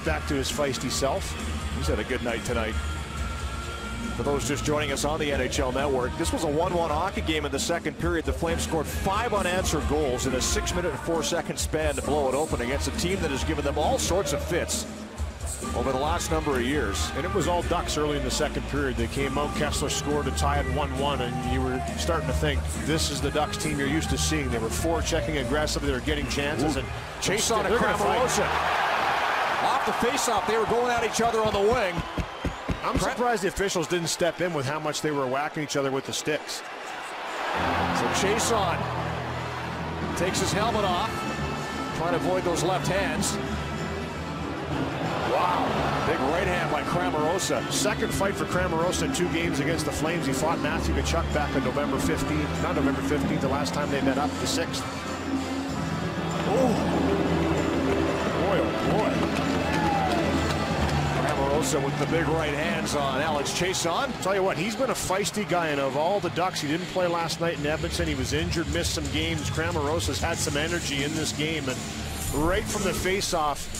back to his feisty self. He's had a good night tonight. For those just joining us on the NHL Network, this was a 1-1 hockey game in the second period. The Flames scored five unanswered goals in a six-minute and four-second span to blow it open against a team that has given them all sorts of fits over the last number of years. And it was all Ducks early in the second period. They came out, Kesler scored to tie it 1-1, and you were starting to think, this is the Ducks team you're used to seeing. They were forechecking aggressively, they were getting chances. Ooh. and Chiasson a Cramarossa. Off the faceoff, they were going at each other on the wing. I'm surprised the officials didn't step in with how much they were whacking each other with the sticks. So Chiasson takes his helmet off, trying to avoid those left hands. Wow, big right hand by Cramarossa. Second fight for Cramarossa in two games against the Flames. He fought Matthew Tkachuk back on November 15th, not November 15th, the last time they met up, the 6th. Oh, Cramarossa with the big right hands on Alex Chiasson. Tell you what, he's been a feisty guy, and of all the Ducks, he didn't play last night in Edmonton. He was injured, missed some games. Cramarossa's had some energy in this game, and right from the face-off,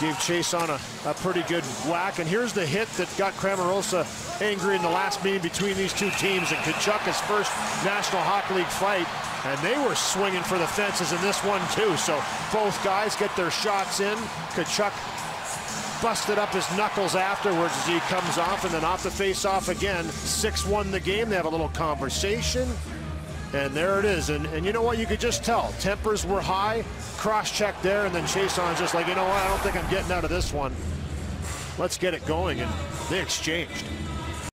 gave Chiasson a, a pretty good whack. And here's the hit that got Cramarossa angry in the last meeting between these two teams. And Tkachuk, his first National Hockey League fight, and they were swinging for the fences in this one too. So both guys get their shots in. Tkachuk busted up his knuckles afterwards as he comes off, and then off the face-off again. 6-1 the game. They have a little conversation. And there it is. And, and you know what? You could just tell. Tempers were high. Cross-check there. And then Chiasson just like, you know what? I don't think I'm getting out of this one. Let's get it going. And they exchanged.